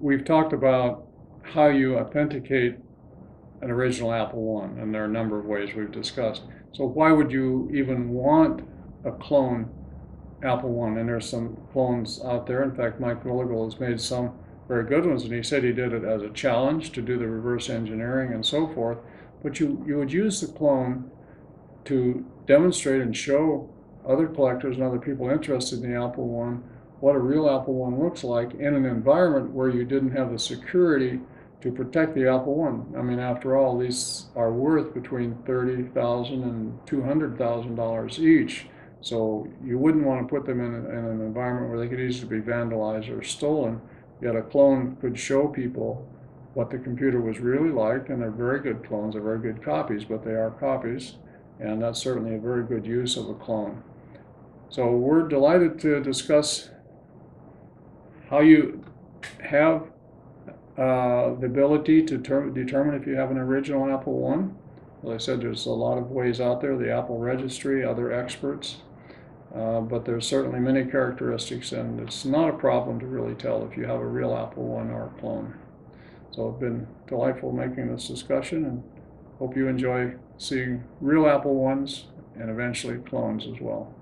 we've talked about how you authenticate an original Apple One, and there are a number of ways we've discussed. So why would you even want a clone Apple One? And there's some clones out there. In fact, Mike Willegal has made some very good ones, and he said he did it as a challenge to do the reverse engineering and so forth. But you, you would use the clone to demonstrate and show other collectors and other people interested in the Apple One what a real Apple One looks like in an environment where you didn't have the security to protect the Apple One. I mean, after all, these are worth between thirty thousand and two hundred thousand dollars each. So you wouldn't want to put them in, in an environment where they could easily be vandalized or stolen. Yet a clone could show people what the computer was really like, and they're very good clones, they're very good copies, but they are copies, and that's certainly a very good use of a clone. So we're delighted to discuss how you have uh, the ability to ter- determine if you have an original Apple One. As I said, there's a lot of ways out there, the Apple Registry, other experts, uh, but there's certainly many characteristics, and it's not a problem to really tell if you have a real Apple One or a clone. So it's been delightful making this discussion, and hope you enjoy seeing real Apple Ones and eventually clones as well.